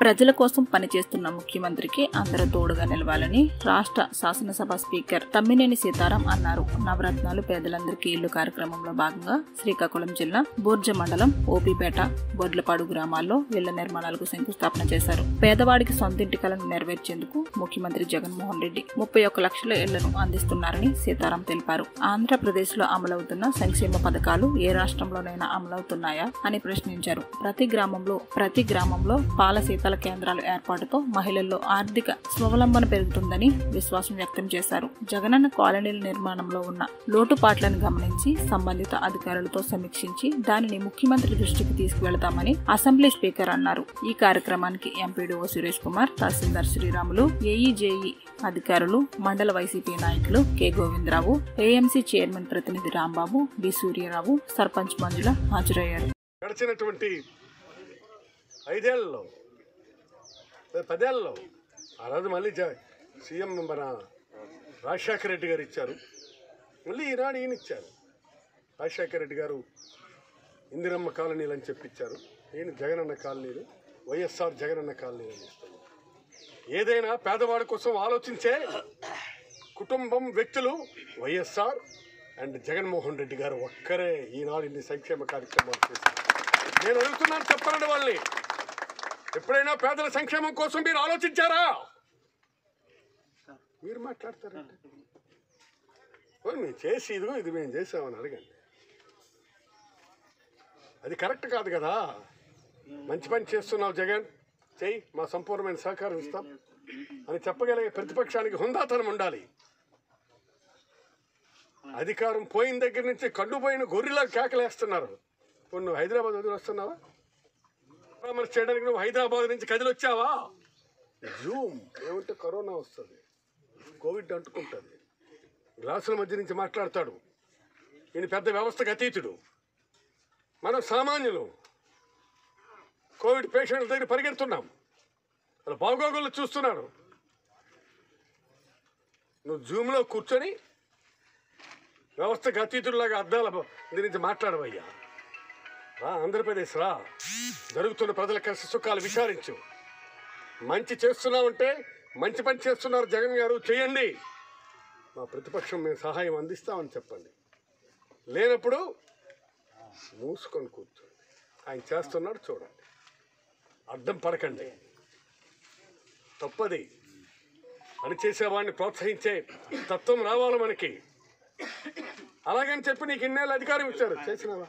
ప్రజల కోసం పనిచేస్తున్న ముఖ్యమంత్రికి అందరూ తోడుగా నిలవాలని రాష్ట్ర శాసనసభ స్పీకర్ తమ్మినేని సీతారాం అన్నారు. నవరత్నాలు పేదలందరికీ ఇల్లు కార్యక్రమంలో భాగంగా శ్రీకాకుళం జిల్లా బోర్జ మండలం ఓపీపేట బొడ్లపాడు గ్రామాల్లో ఇళ్ళ నిర్మాణాలకు శంకుస్థాపన చేశారు. పేదవాడికి సొంతింటి కలను నెరవేర్చేందుకు ముఖ్యమంత్రి జగన్మోహన్ రెడ్డి ముప్పై ఒక్క లక్షల ఇళ్ళను అందిస్తున్నారని సీతారాం తెలిపారు. ఆంధ్రప్రదేశ్లో అమలవుతున్న సంక్షేమ పథకాలు ఏ రాష్ట్రంలోనైనా అమలవుతున్నాయా అని ప్రశ్నించారు. ప్రతి గ్రామంలో ప్రతి గ్రామంలో పాల శీతల కేంద్రాల ఏర్పాటుతో మహిళల్లో ఆర్థిక స్వావలంబన పెరుగుతుందని విశ్వాసం వ్యక్తం చేశారు. జగనన్న కాలనీల నిర్మాణంలో ఉన్న లోటుపాట్లను గమనించి సంబంధిత అధికారులతో సమీక్షించి దానిని ముఖ్యమంత్రి దృష్టికి తీసుకువెళతామని అసెంబ్లీ స్పీకర్ అన్నారు. ఈ కార్యక్రమానికి MPDO Suresh Kumar tahsildar Sriramulu AE JE అధికారులు మండల వైసీపీ నాయకులు కె గోవిందరావు ఏఎంసీ చైర్మన్ ప్రతినిధి రాంబాబు బి సూర్యరావు సర్పంచ్ మంజుల హాజరయ్యారు. గడిచినటువంటి ఐదేళ్ళలో పదేళ్ళలో. ఆ రోజు మళ్ళీ జ- సీఎం మన రాజశేఖర రెడ్డి గారు ఇచ్చారు. మళ్ళీ ఈనాడు ఈయన ఇచ్చారు. రాజశేఖర రెడ్డి గారు ఇందిరమ్మ కాలనీలు అని చెప్పిచ్చారు. ఈయన జగనన్న కాలనీలు వైఎస్ఆర్ జగనన్న కాలనీలు అని ఏదైనా పేదవాడి కోసం ఆలోచించే కుటుంబం వ్యక్తులు వైఎస్ఆర్ అండ్ జగన్మోహన్ రెడ్డి గారు ఒక్కరే ఈనాడు ఇన్ని సంక్షేమ కార్యక్రమాలు చేశారు. నేను అడుగుతున్నాను చెప్పండి వాళ్ళని. ఎప్పుడైనా పేదల సంక్షేమం కోసం మీరు ఆలోచించారా? మీరు మాట్లాడతారంటే. పోనీ మేము చేసి ఇదిగో ఇది మేము చేసామని అడగండి. అది కరెక్ట్ కాదు కదా? మంచి పని చేస్తున్నావు జగన్. చెయ్యి మా సంపూర్ణమైన సహకారం ఇస్తాం. అని చెప్పగలిగే ప్రతిపక్షానికి హుందాతనం ఉండాలి. అధికారం పోయిన దగ్గర నుంచి కళ్ళు పోయిన గొర్రెలా కేకలేస్తున్నారు. ఇప్పుడు నువ్వు హైదరాబాద్ వదిలి వస్తున్నావా పరామర్శ చేయడానికి నువ్వు హైదరాబాద్ నుంచి కదిలి వచ్చావా జూమ్ ఏమంటే కరోనా వస్తుంది. కోవిడ్ అంటుకుంటుంది. గ్లాసుల మధ్య నుంచి మాట్లాడతాడు. ఈయన పెద్ద వ్యవస్థకు అతీతుడు. మనం సామాన్యులు. కోవిడ్ పేషెంట్ల దగ్గర పరిగెడుతున్నాం. అలా బాగోగులు చూస్తున్నాడు నువ్వు జూమ్లో కూర్చొని వ్యవస్థకు అతీతుడిలాగా అద్దాల నుంచి మాట్లాడవయ్యా. రా ఆంధ్రప్రదేశ్ రా. జరుగుతున్న ప్రజల కష్ట సుఖాలు విచారించు. మంచి చేస్తున్నామంటే మంచి పని చేస్తున్నారు జగన్ గారు. చేయండి. మా ప్రతిపక్షం మేము సహాయం అందిస్తామని చెప్పండి. లేనప్పుడు మూసుకొని కూర్చోండి. ఆయన చేస్తున్నాడు చూడండి. అర్థం పడకండి. తప్పది. పనిచేసేవాడిని ప్రోత్సహించే తత్వం రావాలి మనకి. అలాగని చెప్పి నీకు ఇన్నేళ్ళు అధికారం ఇచ్చారు. చేసినావా?